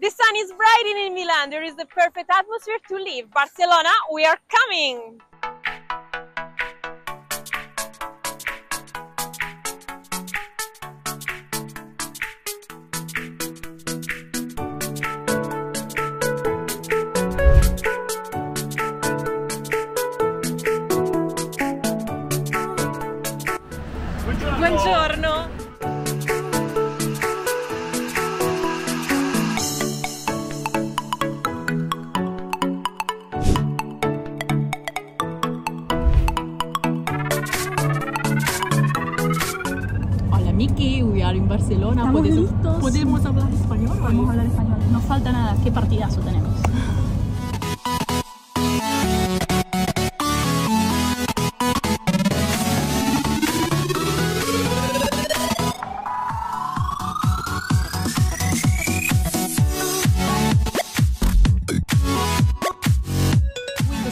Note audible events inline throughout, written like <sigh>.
The sun is bright in Milan. There is the perfect atmosphere to live. Barcelona, we are coming! Buongiorno. Barcelona. ¿Estamos ¿Podemos, listos? ¿Podemos hablar español? Vamos a hablar español. Nos falta nada. Qué partidazo tenemos.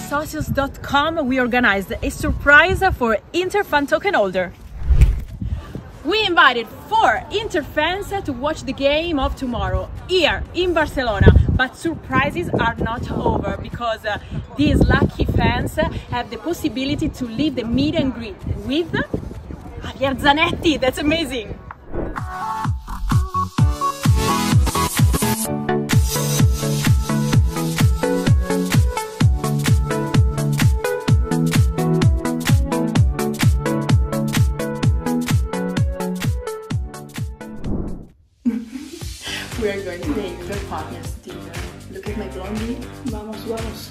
Socios.com, we organized a surprise for Interfan token holder. We invited four Inter fans to watch the game of tomorrow here in Barcelona. But surprises are not over because uh, these lucky fans have the possibility to leave the meet and greet with Javier Zanetti. That's amazing. Going to take the partners dinner. Look at my blondie. Vamos, vamos.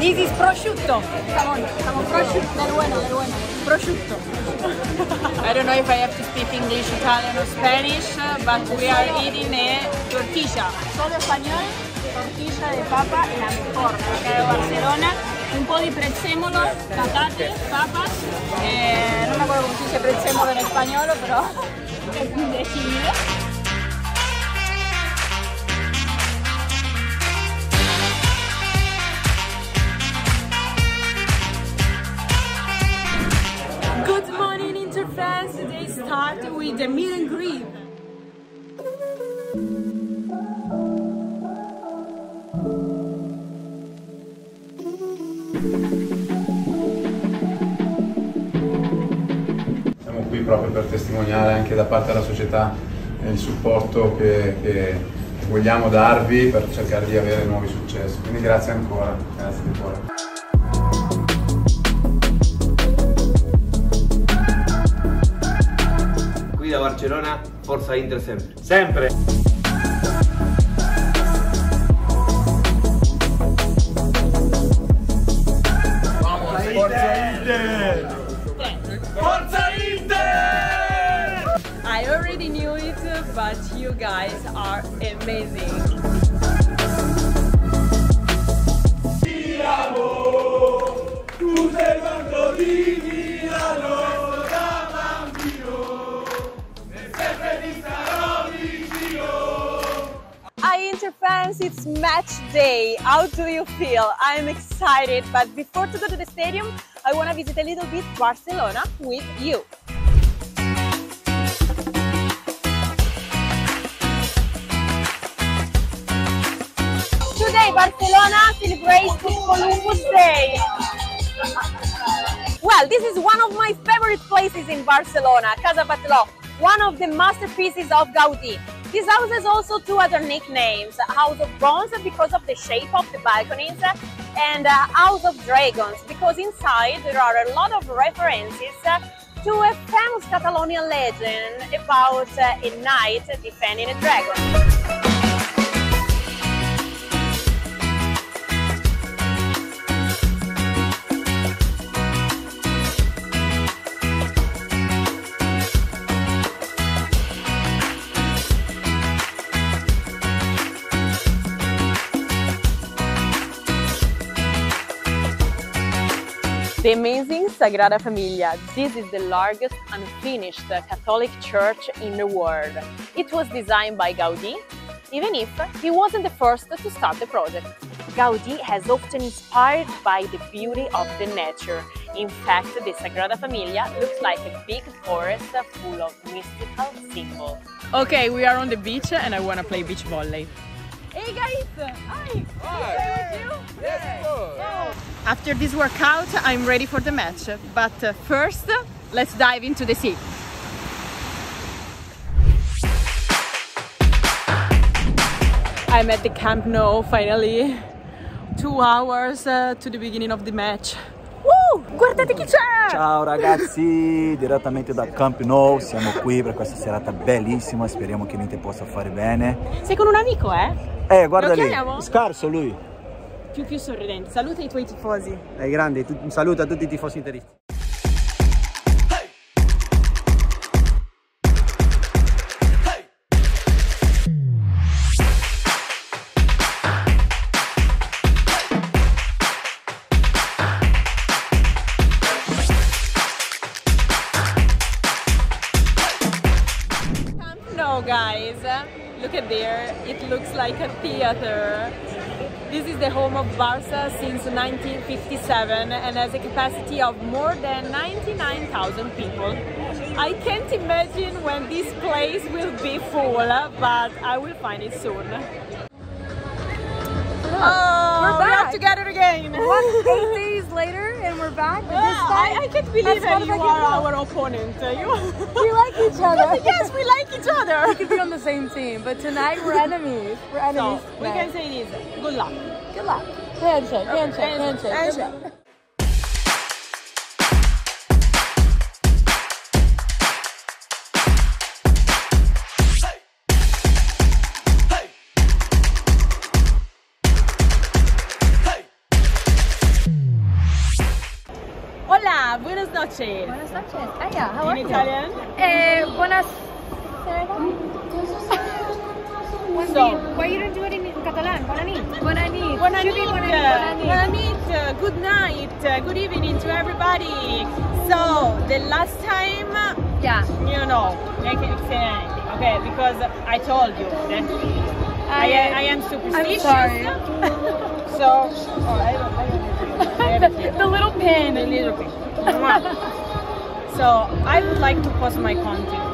This is prosciutto. Jamón, jamón prosciutto. Del bueno, del bueno. Prosciutto. <laughs> I don't know if I have to speak English, Italian or Spanish, but we are eating a tortilla. Solo español, tortilla de papa, la mejor acá de Barcelona. Un po' di prezzemolo, patate, papas. Eh, non me acuerdo come si dice prezzemolo in spagnolo, però <laughs> è indecibile. Good morning, Interfans. Today start with the meet and greet. Testimoniare anche da parte della società eh, il supporto che, che vogliamo darvi per cercare di avere nuovi successi. Quindi grazie ancora, grazie di cuore. Qui da Barcellona, Forza Inter sempre. Sempre! I you guys are amazing. Fans, it's match day. How do you feel? I'm excited, but before to go to the stadium, I want to visit a little bit Barcelona with you. Today Barcelona celebrates Columbus Day. Well, this is one of my favorite places in Barcelona, Casa Batlló, one of the masterpieces of Gaudí. This house has also two other nicknames, House of Bronze because of the shape of the balconies and uh, House of Dragons because inside there are a lot of references uh, to a famous Catalonian legend about uh, a knight defending a dragon. The amazing Sagrada Familia. This is the largest unfinished Catholic church in the world. It was designed by Gaudí, even if he wasn't the first to start the project. Gaudí has often inspired by the beauty of the nature. In fact, the Sagrada Familia looks like a big forest full of mystical symbols. Okay, we are on the beach and I want to play beach volley. Hey guys! Hi! After this workout, I'm ready for the match. But uh, first, let's dive into the sea. I'm at the Camp Nou finally. Two hours uh, to the beginning of the match. Woo! Guardate chi c'è! Ciao ragazzi, direttamente da Camp Nou, siamo qui per questa serata bellissima, speriamo che l'Inter possa fare bene. Sei con un amico, eh? Eh, guarda Lo lì, chiamiamo? scarso lui. Più più sorridente. Saluta i tuoi tifosi. È grande, un saluto a tutti i tifosi interisti. No, guys, look at there. It looks like a theater. This is the home of Barca since 1957 and has a capacity of more than 99,000 people. I can't imagine when this place will be full, but I will find it soon. Oh, We're we are back. together again. What, <laughs> later and we're back? But this Yeah, time, I, I can't believe that eh? you are our <laughs> opponent. <laughs> We like each other. yes, we like each other. We could be on the same team, but tonight we're <laughs> enemies. We're So enemies. we tonight. can say this. Good luck. Good luck. Handshake, handshake, handshake. Good Handshake. Noches. Buenas noches. Aya, how In are you? Italian. Eh, buenas. <laughs> So, Why you don't do it in Catalan? Bona nit. Bona nit. Buona nit, bona nit, bona nit. buona nit, good night, uh, good evening to everybody. So, the last time, Yeah. you know, I can't say anything, okay? Because I told you that I, I am superstitious. sorry. <laughs> so, oh, I don't, I don't I have it here. The little pin. The little thing. <laughs> so, I would like to post my content.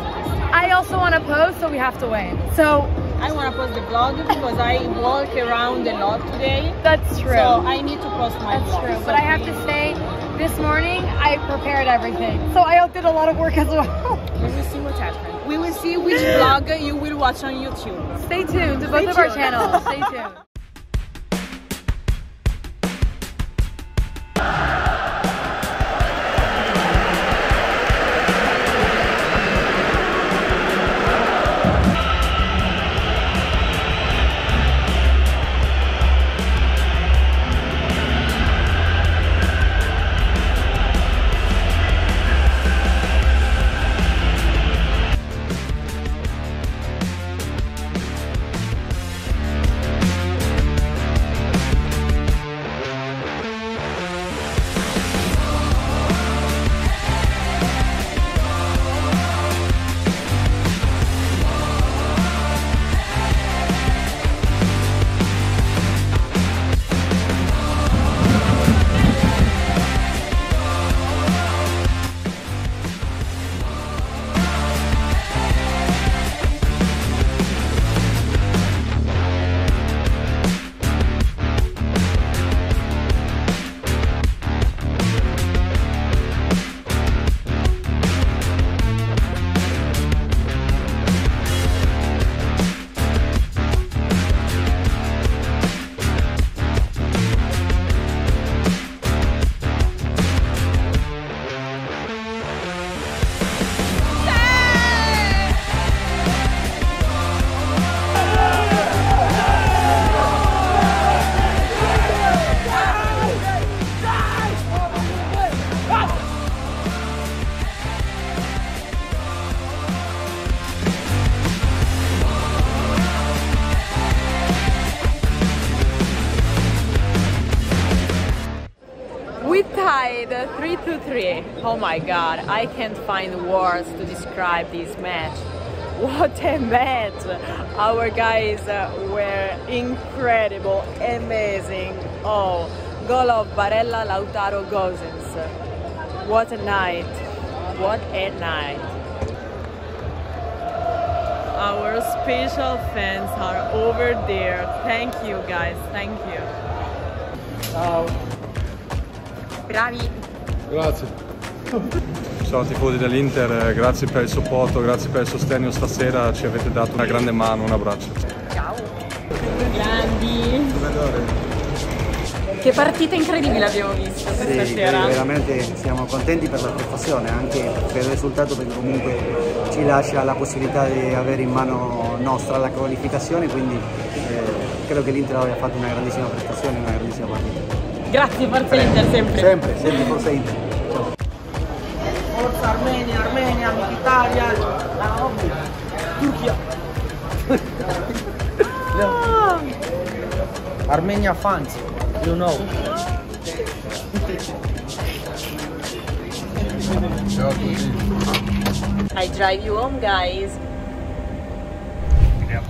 I also want to post, so we have to wait. So I want to post the vlog because I walk around a lot today. that's true. So I need to post my That's vlog. true. So But I have to say, this morning I prepared everything. So I did a lot of work as well. <laughs> We will see what happens. We will see which vlog you will watch on YouTube. Stay tuned to both of our channels. Stay <laughs> tuned. 323. Oh my god, I can't find words to describe this match. <laughs> What a match! Our guys uh, were incredible, amazing. Oh, goal of Barella Lautaro Gosens. What a night! What a night! Our special fans are over there. Thank you guys, thank you. Wow. Bravi Grazie. Ciao tifosi dell'Inter, grazie per il supporto, grazie per il sostegno stasera, ci avete dato una grande mano, un abbraccio. Ciao! Grandi! Che partita incredibile abbiamo visto questa Sì, sera. veramente siamo contenti per la prestazione, anche per il risultato perché comunque ci lascia la possibilità di avere in mano nostra la qualificazione, quindi eh, credo che l'Inter abbia fatto una grandissima prestazione, una grandissima partita. Grazie, forza Inter sempre. Sempre, sempre forza Inter. Ciao. Forza Armenia, Armenia, Italia, la Turchia. <laughs> Armenia fans, you know. I drive you home guys. Yeah,